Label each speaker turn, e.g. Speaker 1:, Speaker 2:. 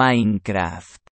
Speaker 1: Minecraft.